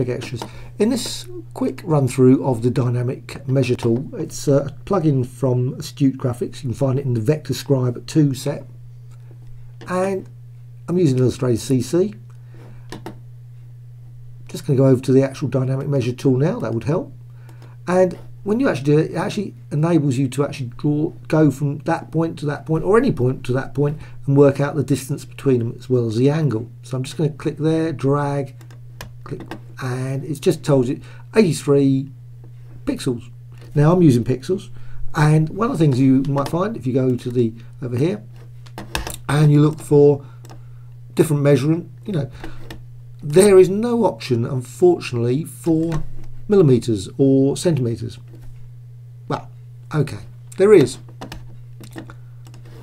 extras. In this quick run through of the dynamic measure tool, it's uh, a plugin from Astute Graphics. You can find it in the VectorScribe 2 set. And I'm using Illustrator CC. Just going to go over to the actual dynamic measure tool now, that would help. And when you actually do it, it actually enables you to actually draw, go from that point to that point, or any point to that point, and work out the distance between them as well as the angle. So I'm just going to click there, drag, click, and it's just told you 83 pixels. Now I'm using pixels, and one of the things you might find if you go to the over here, and you look for different measurement, you know, there is no option, unfortunately, for millimeters or centimeters. Well, okay, there is.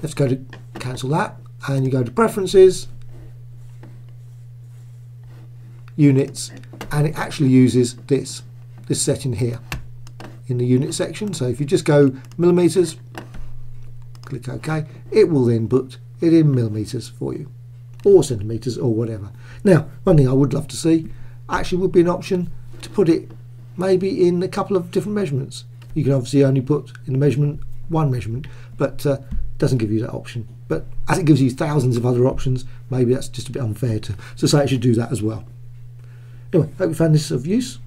Let's go to cancel that and you go to preferences, units, and it actually uses this, this setting here in the unit section. So if you just go millimeters, click OK, it will then put it in millimeters for you or centimeters or whatever. Now, one thing I would love to see actually would be an option to put it maybe in a couple of different measurements you can obviously only put in the measurement one measurement, but uh, doesn't give you that option. But as it gives you thousands of other options, maybe that's just a bit unfair to, it should do that as well. Anyway, hope you found this of use.